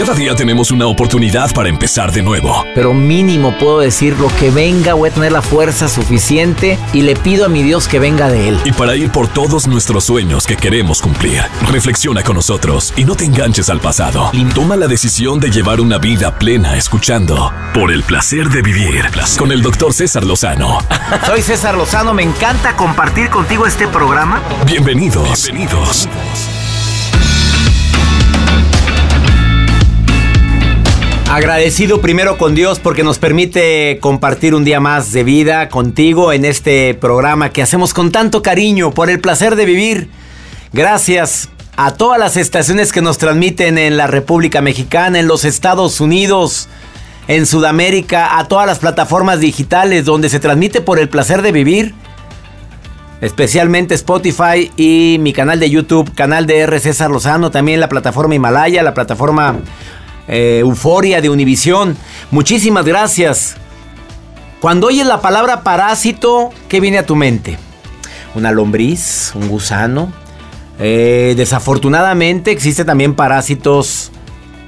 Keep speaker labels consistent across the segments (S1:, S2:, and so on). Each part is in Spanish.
S1: Cada día tenemos una oportunidad para empezar de nuevo.
S2: Pero mínimo puedo decir lo que venga, voy a tener la fuerza suficiente y le pido a mi Dios que venga de Él.
S1: Y para ir por todos nuestros sueños que queremos cumplir, reflexiona con nosotros y no te enganches al pasado. Toma la decisión de llevar una vida plena escuchando Por el placer de vivir con el doctor César Lozano.
S2: Soy César Lozano, me encanta compartir contigo este programa.
S1: Bienvenidos. Bienvenidos.
S2: Agradecido primero con Dios porque nos permite compartir un día más de vida contigo en este programa que hacemos con tanto cariño por el placer de vivir. Gracias a todas las estaciones que nos transmiten en la República Mexicana, en los Estados Unidos, en Sudamérica, a todas las plataformas digitales donde se transmite por el placer de vivir. Especialmente Spotify y mi canal de YouTube, canal de R. César Lozano, también la plataforma Himalaya, la plataforma eh, Euforia de Univisión. Muchísimas gracias. Cuando oyes la palabra parásito, ¿qué viene a tu mente? ¿Una lombriz? ¿Un gusano? Eh, desafortunadamente existe también parásitos,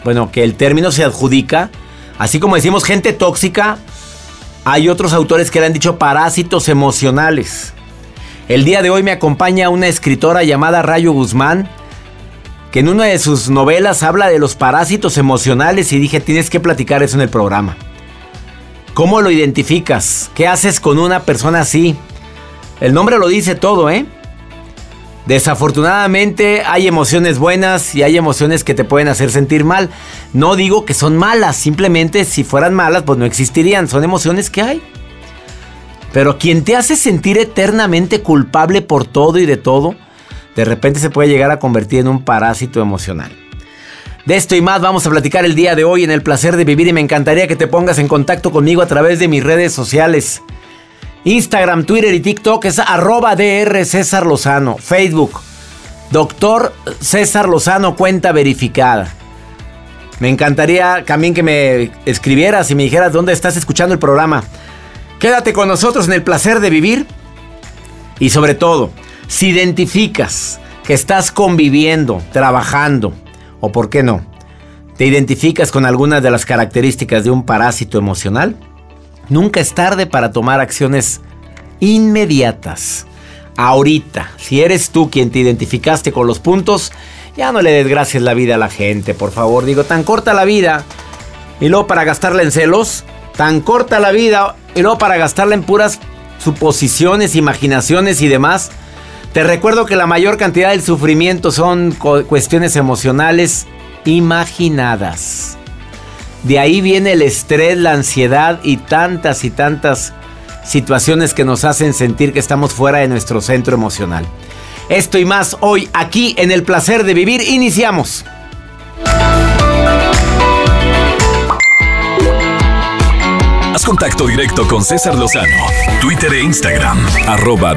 S2: bueno, que el término se adjudica. Así como decimos gente tóxica, hay otros autores que le han dicho parásitos emocionales. El día de hoy me acompaña una escritora llamada Rayo Guzmán, que en una de sus novelas habla de los parásitos emocionales y dije, tienes que platicar eso en el programa. ¿Cómo lo identificas? ¿Qué haces con una persona así? El nombre lo dice todo, ¿eh? Desafortunadamente hay emociones buenas y hay emociones que te pueden hacer sentir mal. No digo que son malas, simplemente si fueran malas pues no existirían, son emociones que hay. Pero quien te hace sentir eternamente culpable por todo y de todo, de repente se puede llegar a convertir en un parásito emocional. De esto y más vamos a platicar el día de hoy en el placer de vivir y me encantaría que te pongas en contacto conmigo a través de mis redes sociales. Instagram, Twitter y TikTok es arroba DR César Lozano. Facebook, Doctor César Lozano, cuenta verificada. Me encantaría también que me escribieras y me dijeras dónde estás escuchando el programa. Quédate con nosotros en el placer de vivir. Y sobre todo, si identificas que estás conviviendo, trabajando, o por qué no, te identificas con algunas de las características de un parásito emocional, nunca es tarde para tomar acciones inmediatas. Ahorita, si eres tú quien te identificaste con los puntos, ya no le desgracies la vida a la gente, por favor. Digo, tan corta la vida y luego para gastarla en celos, tan corta la vida y luego para gastarla en puras suposiciones, imaginaciones y demás. Te recuerdo que la mayor cantidad del sufrimiento son cuestiones emocionales imaginadas. De ahí viene el estrés, la ansiedad y tantas y tantas situaciones que nos hacen sentir que estamos fuera de nuestro centro emocional. Esto y más hoy aquí en El Placer de Vivir iniciamos.
S1: Haz contacto directo con César Lozano, Twitter e Instagram, arroba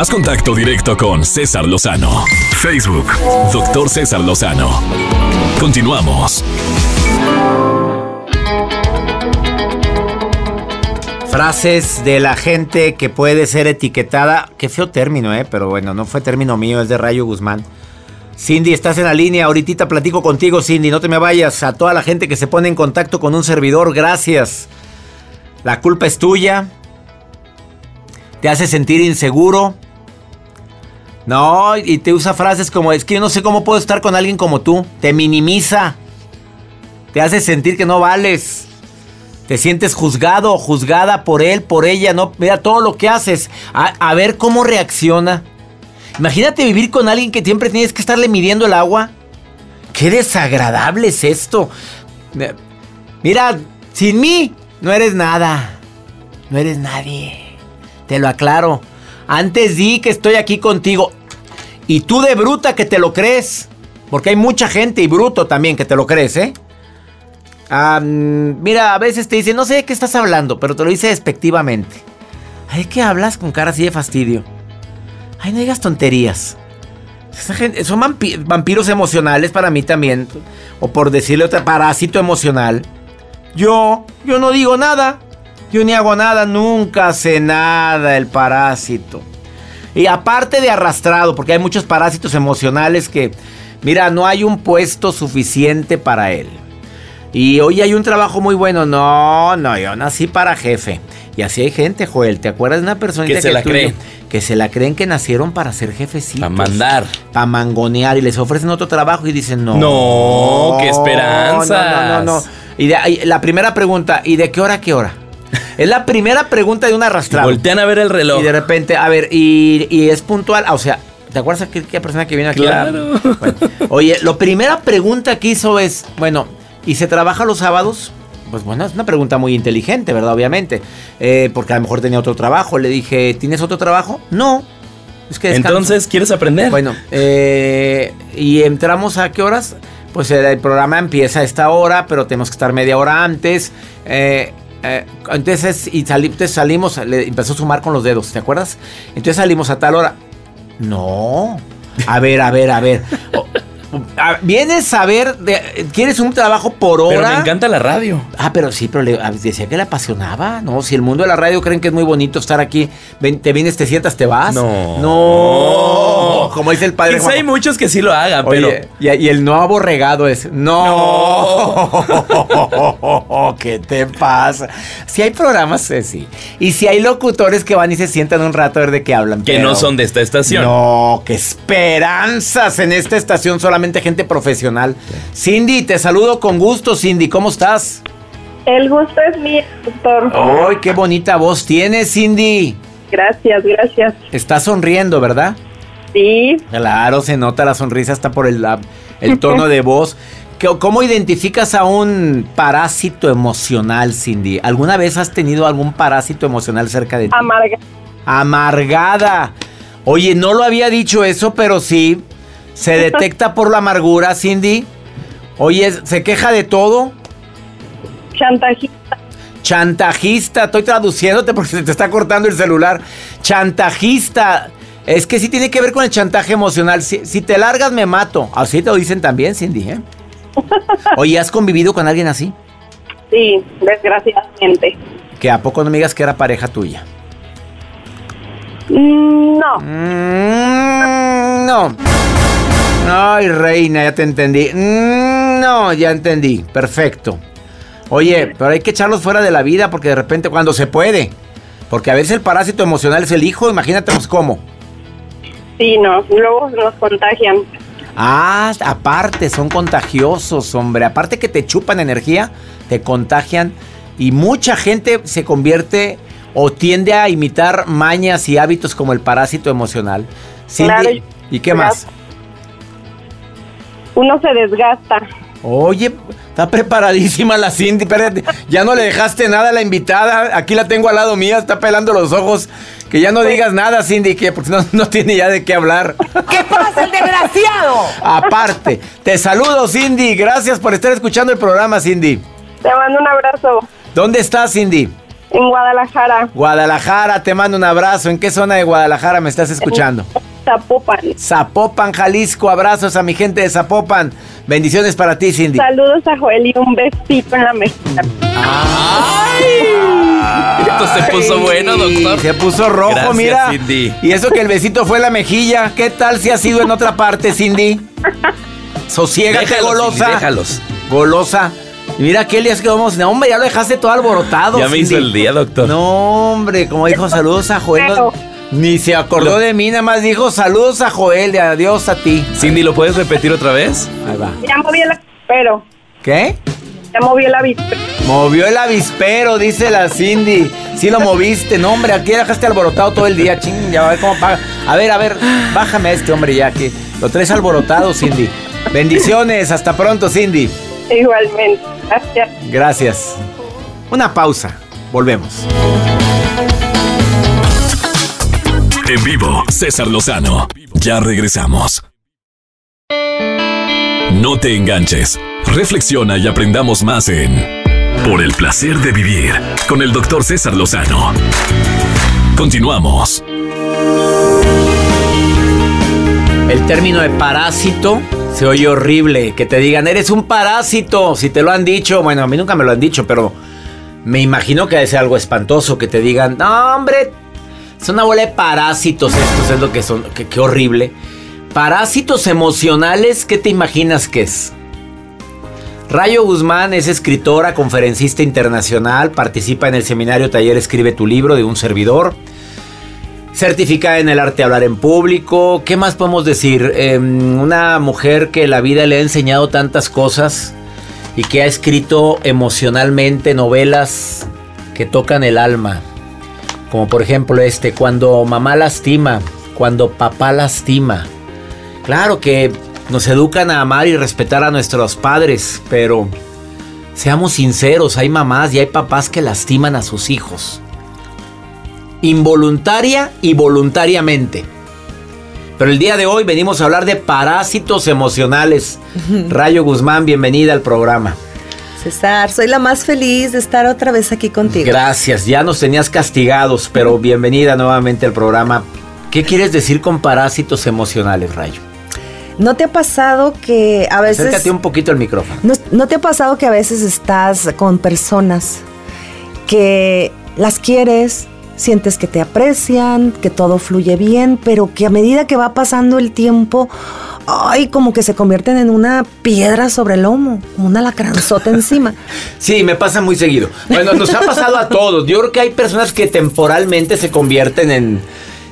S1: Haz contacto directo con César Lozano. Facebook, Doctor César Lozano. Continuamos.
S2: Frases de la gente que puede ser etiquetada. Qué feo término, ¿eh? Pero bueno, no fue término mío, es de Rayo Guzmán. Cindy, estás en la línea. Ahorita platico contigo, Cindy. No te me vayas. A toda la gente que se pone en contacto con un servidor, gracias. La culpa es tuya. Te hace sentir inseguro. No, y te usa frases como, es que yo no sé cómo puedo estar con alguien como tú. Te minimiza. Te hace sentir que no vales. Te sientes juzgado o juzgada por él, por ella. No, mira todo lo que haces. A, ver cómo reacciona. Imagínate vivir con alguien que siempre tienes que estarle midiendo el agua. Qué desagradable es esto. Mira, sin mí no eres nada. No eres nadie. Te lo aclaro. Antes di que estoy aquí contigo. Y tú de bruta que te lo crees. Porque hay mucha gente y bruto también que te lo crees, ¿eh? mira, a veces te dicen, no sé de qué estás hablando, pero te lo dice despectivamente. Ay, ¿qué hablas con cara así de fastidio? Ay, no digas tonterías. son vampiros emocionales para mí también. O por decirle otra, parásito emocional. Yo, yo no digo nada. Yo ni hago nada, nunca sé nada el parásito. Y aparte de arrastrado, porque hay muchos parásitos emocionales que Mira, no hay un puesto suficiente para él. Y hoy hay un trabajo muy bueno. No, no, yo nací para jefe. Y así hay gente, Joel. ¿Te acuerdas de una persona
S3: que, se la cree?
S2: Que se la creen que nacieron para ser jefecitos.
S3: Para mandar.
S2: Para mangonear. Y les ofrecen otro trabajo y dicen, no.
S3: No, qué esperanza.
S2: No, no, no, Y, la primera pregunta, ¿y de qué hora a qué hora? Es la primera pregunta de un arrastrado.
S3: Voltean a ver el reloj.
S2: Y de repente, a ver, y, es puntual. O sea, ¿te acuerdas aquella persona que viene aquí?
S3: Claro.
S2: oye, la primera pregunta que hizo es, bueno, ¿y se trabaja los sábados? Pues bueno, es una pregunta muy inteligente, ¿verdad? Obviamente. Eh, porque a lo mejor tenía otro trabajo. Le dije, ¿tienes otro trabajo? No.
S3: Es que Entonces, ¿quieres aprender?
S2: Bueno, eh, ¿y entramos a qué horas? Pues el, programa empieza a esta hora, pero tenemos que estar media hora antes. Eh, entonces, y salimos, le empezó a sumar con los dedos, ¿te acuerdas? Entonces salimos a tal hora. No. A ver, a ver, a ver. Vienes a ver, quieres un trabajo por hora.
S3: Pero me encanta la radio.
S2: Ah, pero sí, pero le, decía que le apasionaba, ¿no? Si el mundo de la radio creen que es muy bonito estar aquí, te vienes, te sientas, te vas.
S3: No.
S2: No. Como dice el padre.
S3: Quizá hay muchos que sí lo hagan, pero.
S2: Y, y, el no aborregado es. No. no. ¿Qué te pasa? Si hay programas, eh, sí. Y si hay locutores que van y se sientan un rato a ver de qué hablan.
S3: Que no son de esta estación.
S2: No, qué esperanzas en esta estación solamente gente profesional. Cindy, te saludo con gusto, Cindy. ¿Cómo estás?
S4: El gusto es mío, doctor.
S2: ¡Ay, qué bonita voz tienes, Cindy!
S4: Gracias, gracias.
S2: Estás sonriendo, ¿verdad?
S4: Sí.
S2: Claro, se nota la sonrisa hasta por el, el tono de voz. ¿Cómo identificas a un parásito emocional, Cindy? ¿Alguna vez has tenido algún parásito emocional cerca de ti?
S4: Amargada.
S2: Amargada. Oye, no lo había dicho eso, pero sí. ¿Se detecta por la amargura, Cindy? Oye, ¿se queja de todo?
S4: Chantajista.
S2: Chantajista, estoy traduciéndote porque se te está cortando el celular. Chantajista. Es que sí tiene que ver con el chantaje emocional. Si, te largas, me mato. Así te lo dicen también, Cindy. ¿eh? Oye, ¿has convivido con alguien así?
S4: Sí, desgraciadamente.
S2: ¿Que a poco no me digas que era pareja tuya?
S4: Mm, no.
S2: Mm, no. Ay, reina, ya te entendí. Mm, no, ya entendí. Perfecto. Oye, pero hay que echarlos fuera de la vida porque de repente cuando se puede. Porque a veces el parásito emocional es el hijo, imagínate pues cómo.
S4: Sí, no, luego nos contagian.
S2: Ah, aparte, son contagiosos, hombre. Aparte que te chupan energía, te contagian. Y mucha gente se convierte o tiende a imitar mañas y hábitos como el parásito emocional. ¿Y qué más?
S4: uno se desgasta.
S2: Oye, está preparadísima la Cindy. Espérate, ya no le dejaste nada a la invitada. Aquí la tengo al lado mía, está pelando los ojos. Que ya no digas nada, Cindy, que porque no, no tiene ya de qué hablar.
S5: ¿Qué pasa, el desgraciado?
S2: Aparte, te saludo, Cindy. Gracias por estar escuchando el programa, Cindy.
S4: Te mando un abrazo.
S2: ¿Dónde estás, Cindy?
S4: En Guadalajara.
S2: Guadalajara, te mando un abrazo. ¿En qué zona de Guadalajara me estás escuchando?
S4: Zapopan.
S2: Zapopan, Jalisco. Abrazos a mi gente de Zapopan. Bendiciones para ti, Cindy.
S4: Saludos a Joel y un besito en la mesa.
S3: ¡Ay! Esto se puso bueno, doctor.
S2: Se puso rojo, mira. Y eso que el besito fue en la mejilla. ¿Qué tal si ha sido en otra parte, Cindy? Sosiégate, golosa.
S3: déjalos.
S2: Golosa. Y mira, Kelly, es que vamos. No, hombre, ya lo dejaste todo alborotado.
S3: Ya me hizo el día, doctor.
S2: No, hombre, como dijo, saludos a Joel. Ni se acordó de mí, nada más dijo saludos a Joel, de adiós a ti.
S3: Cindy, ¿lo puedes repetir otra vez?
S2: Ahí va.
S4: Ya moví el avispero.
S2: ¿Qué?
S4: Ya moví el avispero.
S2: Movió el avispero, dice la Cindy. Sí lo moviste, no hombre, aquí dejaste alborotado todo el día, ching, ya a ver cómo paga. A ver, a ver, bájame a este hombre ya que lo traes alborotado, Cindy. Bendiciones, hasta pronto, Cindy.
S4: Igualmente, gracias.
S2: Gracias. Una pausa, volvemos.
S1: En vivo, César Lozano. Ya regresamos. No te enganches. Reflexiona y aprendamos más en Por el placer de vivir con el doctor César Lozano. Continuamos.
S2: El término de parásito se oye horrible. Que te digan, eres un parásito. Si te lo han dicho, bueno, a mí nunca me lo han dicho, pero me imagino que es algo espantoso que te digan, no, hombre, son una bola de parásitos estos, es lo que son, qué horrible. Parásitos emocionales, ¿qué te imaginas que es? Rayo Guzmán es escritora, conferencista internacional, participa en el seminario Taller Escribe tu libro de un servidor, certificada en el arte de hablar en público. ¿Qué más podemos decir? Em, una mujer que la vida le ha enseñado tantas cosas y que ha escrito emocionalmente novelas que tocan el alma. Como por ejemplo este, cuando mamá lastima, cuando papá lastima. Claro que nos educan a amar y respetar a nuestros padres, pero seamos sinceros, hay mamás y hay papás que lastiman a sus hijos. Involuntaria y voluntariamente. Pero el día de hoy venimos a hablar de parásitos emocionales. Rayo Guzmán, bienvenida al programa.
S6: César, soy la más feliz de estar otra vez aquí contigo.
S2: Gracias, ya nos tenías castigados, pero bienvenida nuevamente al programa. ¿Qué quieres decir con parásitos emocionales, Rayo?
S6: ¿No te ha pasado que a veces...
S2: Acércate un poquito al micrófono.
S6: ¿no, te ha pasado que a veces estás con personas que las quieres, sientes que te aprecian, que todo fluye bien, pero que a medida que va pasando el tiempo, ay, como que se convierten en una piedra sobre el lomo, como una lacranzota encima.
S2: Sí, me pasa muy seguido. Bueno, nos ha pasado a todos. Yo creo que hay personas que temporalmente se convierten en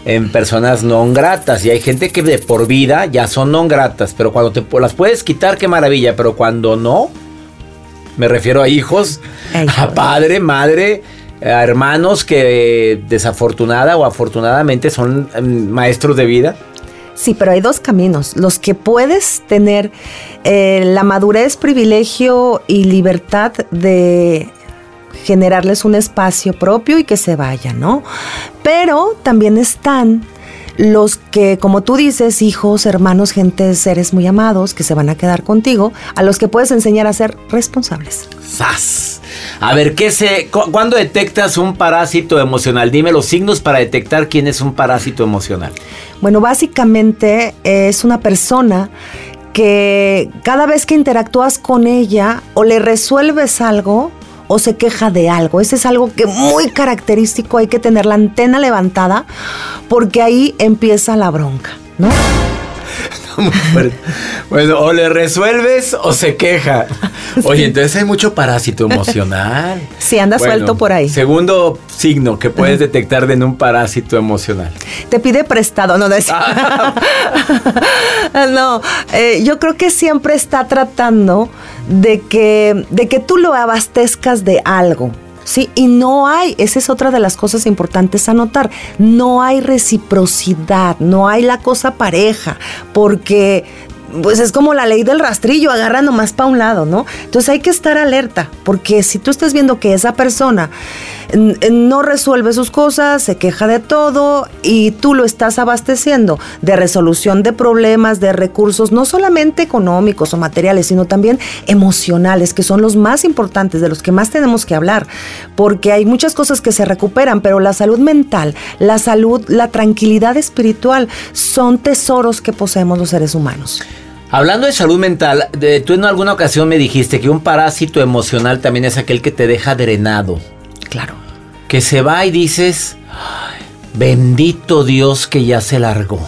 S2: en personas no gratas. Y hay gente que de por vida ya son no gratas. Pero cuando te las puedes quitar, qué maravilla. Pero cuando no, me refiero a hijos, a padre, madre, a hermanos que desafortunada o afortunadamente son em, maestros de vida.
S6: Sí, pero hay dos caminos. Los que puedes tener eh, la madurez, privilegio y libertad de generarles un espacio propio y que se vayan, ¿no? Pero también están los que, como tú dices, hijos, hermanos, gente, seres muy amados que se van a quedar contigo, a los que puedes enseñar a ser responsables.
S2: ¡Sas! A ver, ¿qué se, ¿cuándo detectas un parásito emocional? Dime los signos para detectar quién es un parásito emocional.
S6: Bueno, básicamente es una persona que cada vez que interactúas con ella o le resuelves algo, o se queja de algo. Ese es algo que muy característico, hay que tener la antena levantada porque ahí empieza la bronca, ¿no?
S2: Bueno, o le resuelves o se queja. Oye, entonces hay mucho parásito emocional.
S6: Sí, anda suelto por ahí.
S2: Segundo signo que puedes detectar en un parásito emocional.
S6: Te pide prestado, no no, eh, yo creo que siempre está tratando de que, de que tú lo abastezcas de algo. ¿Sí? Y no hay, esa es otra de las cosas importantes a notar, no hay reciprocidad, no hay la cosa pareja, porque pues es como la ley del rastrillo, agarra nomás para un lado, ¿no? Entonces hay que estar alerta, porque si tú estás viendo que esa persona no resuelve sus cosas, se queja de todo y tú lo estás abasteciendo de resolución de problemas, de recursos, no solamente económicos o materiales, sino también emocionales, que son los más importantes, de los que más tenemos que hablar, porque hay muchas cosas que se recuperan, pero la salud mental, la salud, la tranquilidad espiritual son tesoros que poseemos los seres humanos.
S2: Hablando de salud mental, tú en alguna ocasión me dijiste que un parásito emocional también es aquel que te deja drenado.
S6: Claro.
S2: Que se va y dices, bendito Dios que ya se largó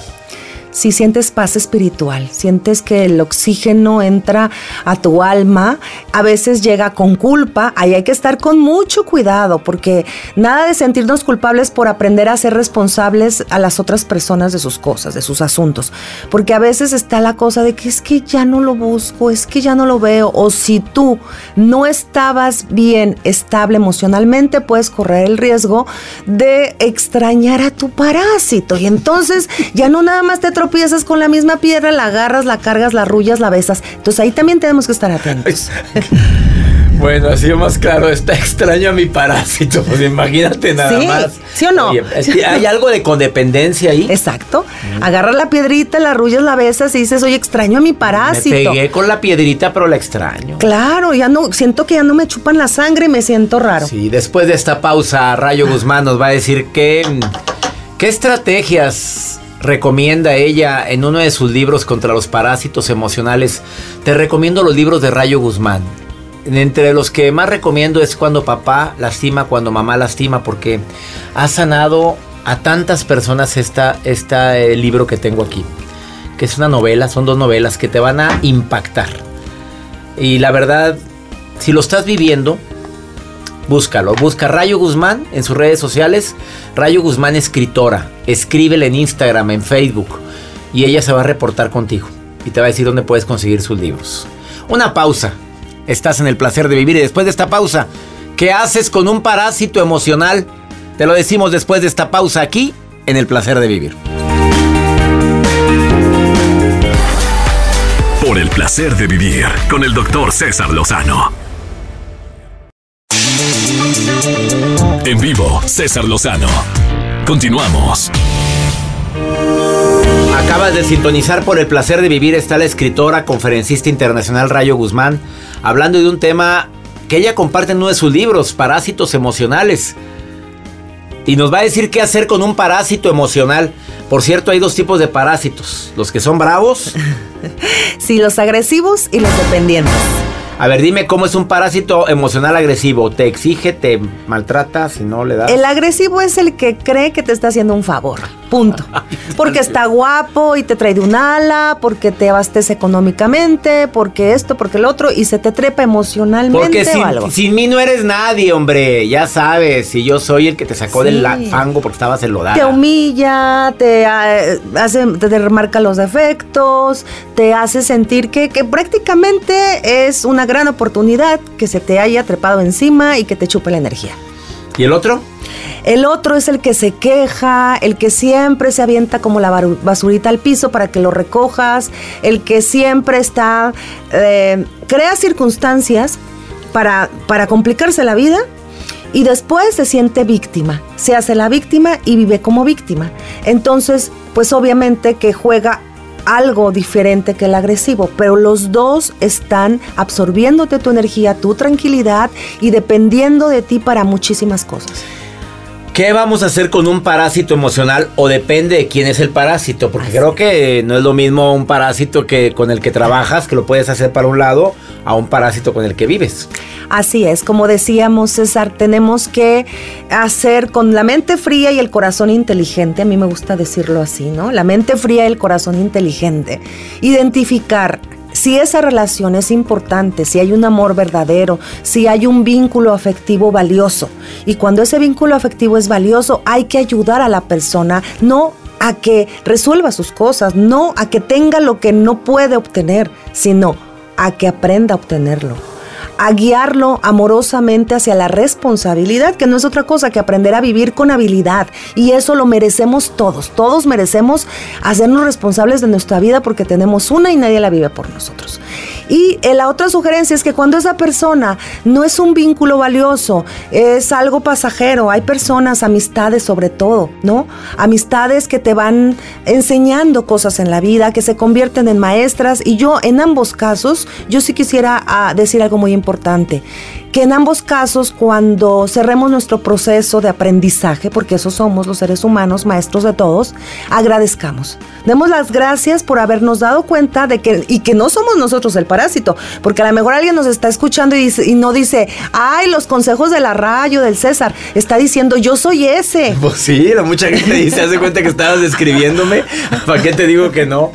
S6: si sientes paz espiritual, sientes que el oxígeno entra a tu alma, a veces llega con culpa, ahí hay que estar con mucho cuidado porque nada de sentirnos culpables por aprender a ser responsables a las otras personas de sus cosas, de sus asuntos, porque a veces está la cosa de que es que ya no lo busco, es que ya no lo veo, o si tú no estabas bien estable emocionalmente, puedes correr el riesgo de extrañar a tu parásito. Y entonces ya no nada más te tropiezas con la misma piedra, la agarras, la cargas, la arrullas, la besas. Entonces ahí también tenemos que estar atentos.
S2: Bueno, así más claro, está extraño a mi parásito. Pues imagínate nada más.
S6: ¿Sí o no?
S2: hay algo de codependencia ahí.
S6: Exacto. Agarras la piedrita, la arrullas, la besas y dices, oye, extraño a mi parásito.
S2: Me pegué con la piedrita, pero la extraño.
S6: Claro, ya no, siento que ya no me chupan la sangre y me siento raro.
S2: Sí, después de esta pausa, Rayo Guzmán nos va a decir que. ¿Qué estrategias recomienda ella en uno de sus libros contra los parásitos emocionales. Te recomiendo los libros de Rayo Guzmán. Entre los que más recomiendo es cuando papá lastima, cuando mamá lastima, porque ha sanado a tantas personas esta, este libro que tengo aquí. que es una novela, son dos novelas que te van a impactar. Y la verdad, si lo estás viviendo, búscalo. Busca Rayo Guzmán en sus redes sociales. Rayo Guzmán escritora. Escríbele en Instagram, en Facebook. Y ella se va a reportar contigo. Y te va a decir dónde puedes conseguir sus libros. Una pausa. Estás en el placer de vivir y después de esta pausa, ¿qué haces con un parásito emocional? Te lo decimos después de esta pausa aquí en el placer de vivir.
S1: Por el placer de vivir con el doctor César Lozano. En vivo, César Lozano. Continuamos.
S2: Acabas de sintonizar por el placer de vivir. Está la escritora, conferencista internacional Rayo Guzmán, hablando de un tema que ella comparte en uno de sus libros, Parásitos Emocionales. Y nos va a decir qué hacer con un parásito emocional. Por cierto, hay dos tipos de parásitos. Los que son bravos.
S6: Sí, los agresivos y los dependientes.
S2: A ver, dime cómo es un parásito emocional agresivo. ¿Te exige, te maltrata si no le das?
S6: El agresivo es el que cree que te está haciendo un favor. Punto. Porque está guapo y te trae de un ala, porque te abastece económicamente, porque esto, porque el otro, y se te trepa emocionalmente
S2: Porque
S6: o algo.
S2: sin, sin mí no eres nadie, hombre. Ya sabes, si yo soy el que te sacó del
S6: Sí.
S2: fango porque estabas enlodada.
S6: Te humilla, te ah, hace, te remarca los defectos, te hace sentir que, que prácticamente es una gran oportunidad que se te haya trepado encima y que te chupe la energía.
S2: ¿Y el otro?
S6: El otro es el que se queja, el que siempre se avienta como la basurita al piso para que lo recojas, el que siempre está, eh, crea circunstancias para, para complicarse la vida y después se siente víctima, se hace la víctima y vive como víctima. Entonces, pues obviamente que juega algo diferente que el agresivo, pero los dos están absorbiéndote tu energía, tu tranquilidad y dependiendo de ti para muchísimas cosas.
S2: ¿Qué vamos a hacer con un parásito emocional? O depende de quién es el parásito, porque creo que no es lo mismo un parásito que con el que trabajas, que lo puedes hacer para un lado, a un parásito con el que vives.
S6: Así es, como decíamos César, tenemos que hacer con la mente fría y el corazón inteligente, a mí me gusta decirlo así, ¿no? La mente fría y el corazón inteligente. Identificar si esa relación es importante, si hay un amor verdadero, si hay un vínculo afectivo valioso. Y cuando ese vínculo afectivo es valioso, hay que ayudar a la persona, no a que resuelva sus cosas, no a que tenga lo que no puede obtener, sino a que aprenda a obtenerlo a guiarlo amorosamente hacia la responsabilidad, que no es otra cosa que aprender a vivir con habilidad. Y eso lo merecemos todos. Todos merecemos hacernos responsables de nuestra vida porque tenemos una y nadie la vive por nosotros. Y eh, la otra sugerencia es que cuando esa persona no es un vínculo valioso, es algo pasajero, hay personas, amistades sobre todo, ¿no? Amistades que te van enseñando cosas en la vida, que se convierten en maestras. Y yo en ambos casos, yo sí quisiera ah, decir algo muy importante, que en ambos casos cuando cerremos nuestro proceso de aprendizaje, porque eso somos los seres humanos, maestros de todos, agradezcamos. Demos las gracias por habernos dado cuenta de que, y que no somos nosotros el parásito, porque a lo mejor alguien nos está escuchando y, no dice, ay, los consejos de la rayo, del César, está diciendo, yo soy ese.
S2: Pues sí, la mucha gente dice, hace cuenta que estabas describiéndome. ¿Para qué te digo que no?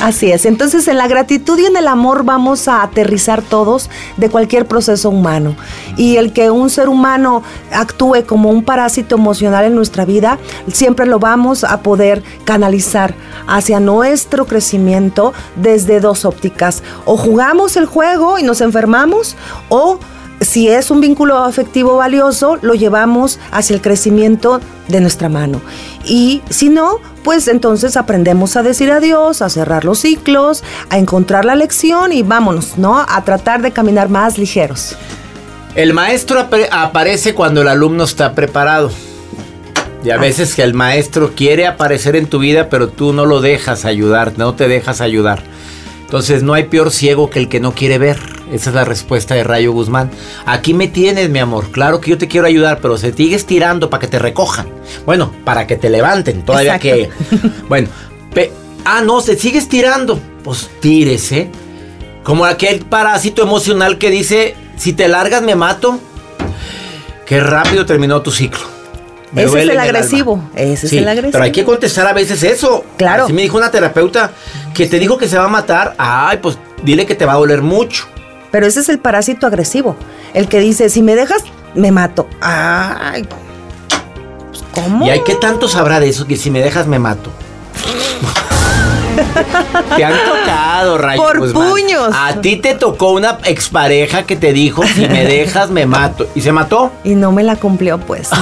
S6: Así es, entonces en la gratitud y en el amor vamos a aterrizar todos de cualquier proceso humano. Y el que un ser humano actúe como un parásito emocional en nuestra vida, siempre lo vamos a poder canalizar hacia nuestro crecimiento desde dos ópticas. O jugamos el juego y nos enfermamos, o si es un vínculo afectivo valioso, lo llevamos hacia el crecimiento de nuestra mano. Y si no, pues entonces aprendemos a decir adiós, a cerrar los ciclos, a encontrar la lección y vámonos, ¿no? A tratar de caminar más ligeros.
S2: El maestro apare- aparece cuando el alumno está preparado. Y a veces que el maestro quiere aparecer en tu vida, pero tú no lo dejas ayudar, no te dejas ayudar. Entonces no hay peor ciego que el que no quiere ver. Esa es la respuesta de Rayo Guzmán. Aquí me tienes, mi amor. Claro que yo te quiero ayudar, pero se sigues tirando para que te recojan. Bueno, para que te levanten. Todavía
S6: Exacto.
S2: que. Bueno. pe- ah, no, se sigues tirando. Pues tírese. Como aquel parásito emocional que dice, si te largas me mato. Qué rápido terminó tu ciclo. Me
S6: Ese es el agresivo. Ese
S2: Sí,
S6: es el agresivo.
S2: Pero hay que contestar a veces eso.
S6: Claro.
S2: Así me dijo una terapeuta que te dijo que se va a matar. Ay, pues dile que te va a doler mucho.
S6: Pero ese es el parásito agresivo. El que dice, si me dejas, me mato. Ay. pues, ¿Cómo?
S2: ¿Y hay qué tanto sabrá de eso que si me dejas me mato? te han tocado, Rayo
S6: Por
S2: Guzmán.
S6: puños.
S2: A ti te tocó una expareja que te dijo, si me dejas me mato. ¿Y se mató?
S6: Y no me la cumplió, pues.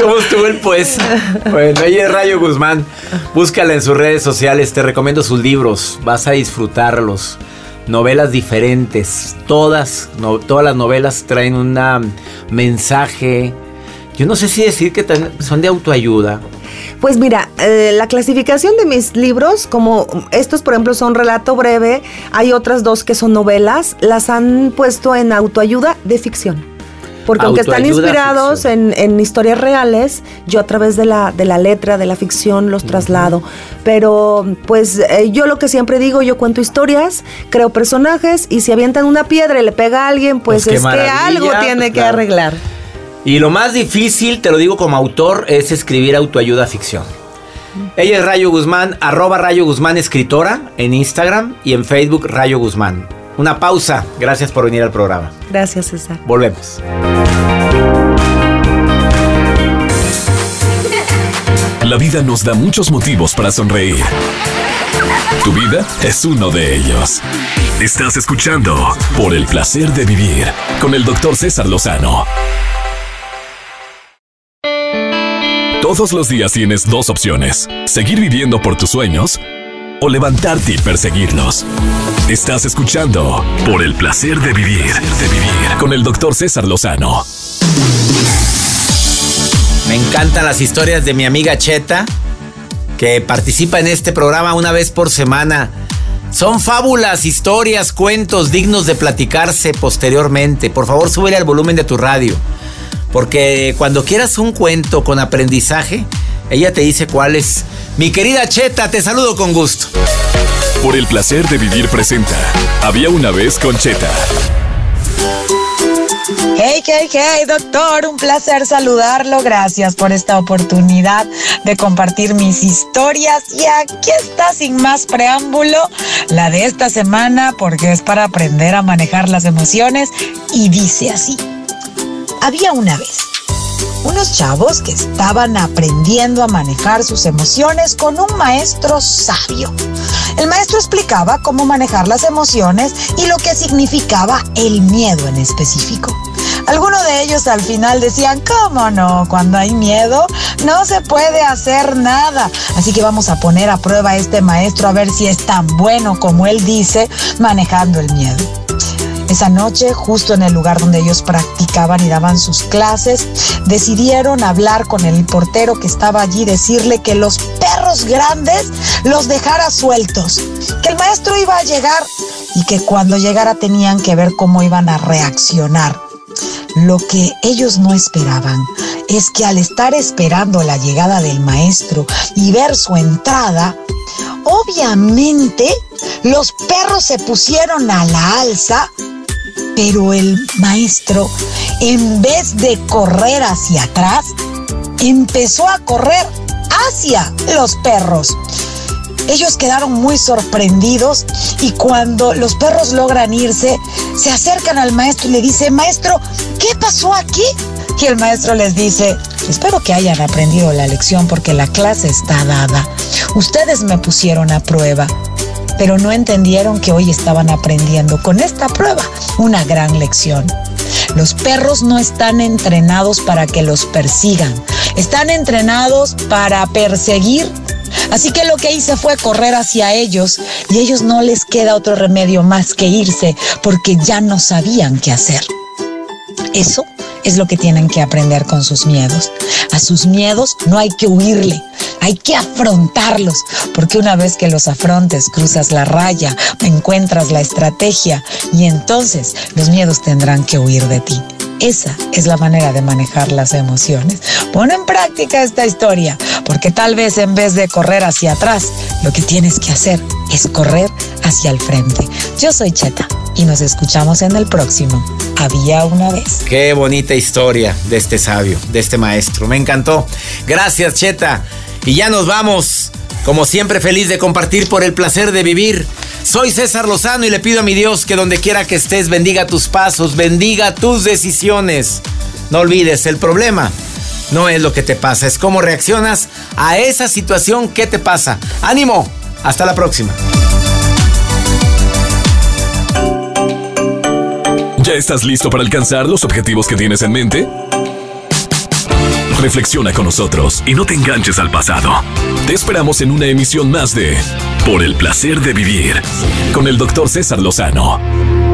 S2: ¿Cómo estuvo el pues? Bueno, ella es Rayo Guzmán. Búscala en sus redes sociales. Te recomiendo sus libros. Vas a disfrutarlos. Novelas diferentes. Todas, no- todas las novelas traen un mensaje. Yo no sé si decir que son de autoayuda.
S6: Pues mira, eh, la clasificación de mis libros, como estos por ejemplo son relato breve, hay otras dos que son novelas, las han puesto en autoayuda de ficción. Porque aunque están inspirados en, en historias reales, yo a través de la, de la letra, de la ficción, los traslado. Pero pues eh, yo lo que siempre digo, yo cuento historias, creo personajes y si avientan una piedra y le pega a alguien, pues,
S2: Pues
S6: es que algo
S2: pues,
S6: tiene que
S2: claro.
S6: arreglar.
S2: Y lo más difícil, te lo digo como autor, es escribir autoayuda ficción. Ella es Rayo Guzmán, arroba Rayo Guzmán escritora en Instagram y en Facebook Rayo Guzmán. Una pausa. Gracias por venir al programa.
S6: Gracias, César.
S2: Volvemos.
S1: La vida nos da muchos motivos para sonreír. Tu vida es uno de ellos. Estás escuchando Por el placer de vivir con el doctor César Lozano. Todos los días tienes dos opciones. Seguir viviendo por tus sueños o levantarte y perseguirlos. Estás escuchando Por el placer de vivir, de vivir con el doctor César Lozano.
S2: Me encantan las historias de mi amiga Cheta, que participa en este programa una vez por semana. Son fábulas, historias, cuentos dignos de platicarse posteriormente. Por favor, súbele al volumen de tu radio. Porque cuando quieras un cuento con aprendizaje, ella te dice cuál es. Mi querida Cheta, te saludo con gusto.
S1: Por el placer de vivir presenta. Había una vez con Cheta.
S5: Hey, hey, hey, doctor, un placer saludarlo. Gracias por esta oportunidad de compartir mis historias. Y aquí está, sin más preámbulo, la de esta semana, porque es para aprender a manejar las emociones. Y dice así: Había una vez unos chavos que estaban aprendiendo a manejar sus emociones con un maestro sabio. El maestro explicaba cómo manejar las emociones y lo que significaba el miedo en específico. Algunos de ellos al final decían, ¿cómo no? Cuando hay miedo no se puede hacer nada. Así que vamos a poner a prueba a este maestro a ver si es tan bueno como él dice manejando el miedo. Esa noche, justo en el lugar donde ellos practicaban y daban sus clases, decidieron hablar con el portero que estaba allí, decirle que los perros grandes los dejara sueltos, que el maestro iba a llegar y que cuando llegara tenían que ver cómo iban a reaccionar. Lo que ellos no esperaban es que al estar esperando la llegada del maestro y ver su entrada, obviamente los perros se pusieron a la alza, pero el maestro, en vez de correr hacia atrás, empezó a correr hacia los perros. Ellos quedaron muy sorprendidos y cuando los perros logran irse, se acercan al maestro y le dicen, maestro, ¿qué pasó aquí? Y el maestro les dice, espero que hayan aprendido la lección porque la clase está dada. Ustedes me pusieron a prueba, pero no entendieron que hoy estaban aprendiendo con esta prueba una gran lección. Los perros no están entrenados para que los persigan, están entrenados para perseguir Así que lo que hice fue correr hacia ellos y ellos no les queda otro remedio más que irse porque ya no sabían qué hacer. Eso es lo que tienen que aprender con sus miedos. A sus miedos no hay que huirle, hay que afrontarlos, porque una vez que los afrontes, cruzas la raya, encuentras la estrategia y entonces los miedos tendrán que huir de ti. Esa es la manera de manejar las emociones. Pon en práctica esta historia, porque tal vez en vez de correr hacia atrás, lo que tienes que hacer es correr hacia el frente. Yo soy Cheta y nos escuchamos en el próximo. Había una vez.
S2: Qué bonita historia de este sabio, de este maestro. Me encantó. Gracias, Cheta. Y ya nos vamos. Como siempre, feliz de compartir por el placer de vivir. Soy César Lozano y le pido a mi Dios que donde quiera que estés bendiga tus pasos, bendiga tus decisiones. No olvides, el problema no es lo que te pasa, es cómo reaccionas a esa situación que te pasa. Ánimo, hasta la próxima.
S1: ¿Ya estás listo para alcanzar los objetivos que tienes en mente? Reflexiona con nosotros y no te enganches al pasado. Te esperamos en una emisión más de Por el placer de vivir con el doctor César Lozano.